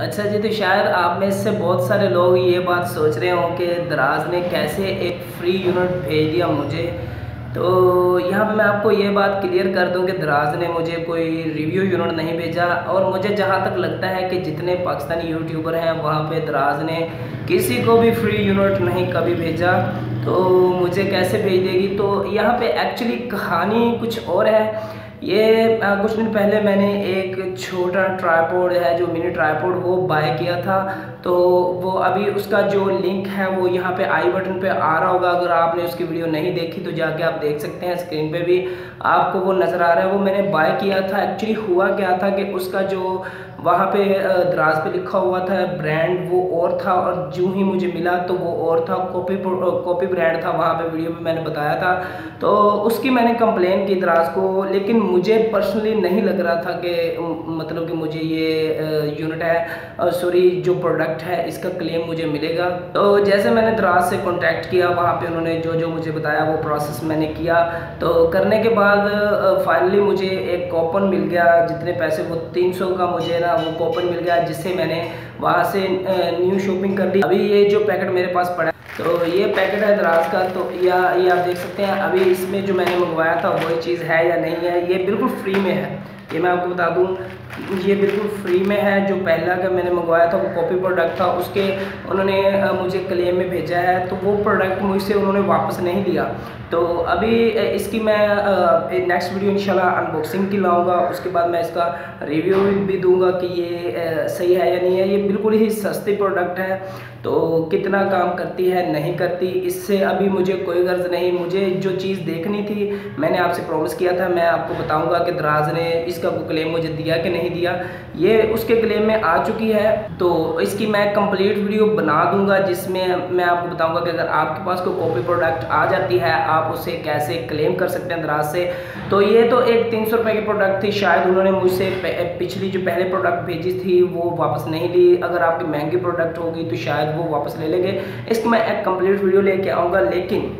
अच्छा जी तो शायद आप में से बहुत सारे लोग ये बात सोच रहे हों कि दराज ने कैसे एक फ्री यूनिट भेज दिया मुझे। तो यहाँ पे मैं आपको ये बात क्लियर कर दूँ कि दराज ने मुझे कोई रिव्यू यूनिट नहीं भेजा और मुझे जहाँ तक लगता है कि जितने पाकिस्तानी यूट्यूबर हैं, वहाँ पे दराज ने किसी को भी फ्री यूनिट नहीं कभी भेजा। तो मुझे कैसे भेज देगी? तो यहाँ पे एक्चुअली कहानी कुछ और है। ये कुछ दिन पहले मैंने एक छोटा ट्राईपोड है, जो मिनी ट्राईपोड वो बाय किया था। तो वो अभी उसका जो लिंक है, वो यहाँ पे आई बटन पे आ रहा होगा। अगर आपने उसकी वीडियो नहीं देखी तो जाके आप देख सकते हैं स्क्रीन पे भी। आपको वो नज़र आ रहा है, वो मैंने बाय किया था। एक्चुअली हुआ क्या था कि उसका जो वहाँ पे दराज पे लिखा हुआ था ब्रांड वो और था और जो ही मुझे मिला तो वो और था। कॉपी कॉपी ब्रांड था, वहाँ पे वीडियो में मैंने बताया था। तो उसकी मैंने कंप्लेन की दराज को, लेकिन मुझे पर्सनली नहीं लग रहा था कि मतलब कि मुझे ये यूनिट है सॉरी जो प्रोडक्ट है, इसका क्लेम मुझे मिलेगा। तो जैसे मैंने दराज से कॉन्टैक्ट किया, वहाँ पर उन्होंने जो जो मुझे बताया, वो प्रोसेस मैंने किया। तो करने के बाद फाइनली मुझे एक कॉपन मिल गया। जितने पैसे, वो तीन सौ का मुझे ना, वो कॉपन मिल गया, जिससे मैंने वहाँ से न्यू शॉपिंग कर ली। अभी ये जो पैकेट मेरे पास पड़ा तो ये पैकेट है दराज का तो या, ये आप देख सकते हैं, अभी इसमें जो मैंने मंगवाया था, वही चीज़ है या नहीं है, ये बिल्कुल फ्री में है। ये मैं आपको बता दूँ ये बिल्कुल फ्री में है, जो पहला का मैंने मंगवाया था, वो कॉपी प्रोडक्ट था, उसके उन्होंने मुझे क्लेम में भेजा है तो वो प्रोडक्ट मुझसे उन्होंने वापस नहीं लिया। तो अभी इसकी मैं नेक्स्ट वीडियो इंशाल्लाह अनबॉक्सिंग की लाऊँगा, उसके बाद मैं इसका रिव्यू भी दूँगा कि ये सही है या नहीं है। ये बिल्कुल ही सस्ती प्रोडक्ट है तो कितना काम करती है, नहीं करती, इससे अभी मुझे कोई गर्ज नहीं। मुझे जो चीज़ देखनी थी, मैंने आपसे प्रॉमिस किया था, मैं आपको बताऊँगा कि दराज ने इसका क्लेम मुझे दिया कि नहीं दिया। ये उसके क्लेम में आ चुकी है। तो इसकी मैं कंप्लीट वीडियो बना दूँगा, जिसमें मैं आपको बताऊँगा कि अगर आपके पास कोई कॉपी प्रोडक्ट आ जाती है, आप उसे कैसे क्लेम कर सकते हैं दराज से। तो ये तो एक तीन सौ की प्रोडक्ट थी। शायद उन्होंने मुझसे पिछली जो पहले प्रोडक्ट भेजी थी, वो वापस नहीं ली। अगर आपकी महँगी प्रोडक्ट होगी तो शायद वो वापस ले लेंगे। इसकी मैं एक कंप्लीट वीडियो लेके आऊँगा, लेकिन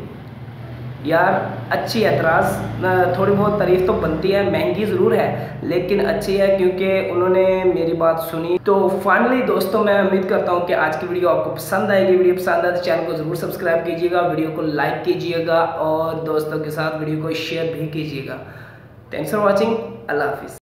यार, अच्छी एतराज़ थोड़ी बहुत तारीफ़ तो बनती है, महँगी ज़रूर है, लेकिन अच्छी है क्योंकि उन्होंने मेरी बात सुनी। तो फाइनली दोस्तों, मैं उम्मीद करता हूँ कि आज की वीडियो आपको पसंद आएगी। वीडियो पसंद आए तो चैनल को ज़रूर सब्सक्राइब कीजिएगा, वीडियो को लाइक कीजिएगा और दोस्तों के साथ वीडियो को शेयर भी कीजिएगा। थैंक्स फॉर वॉचिंग अल्लाह हाफिज़।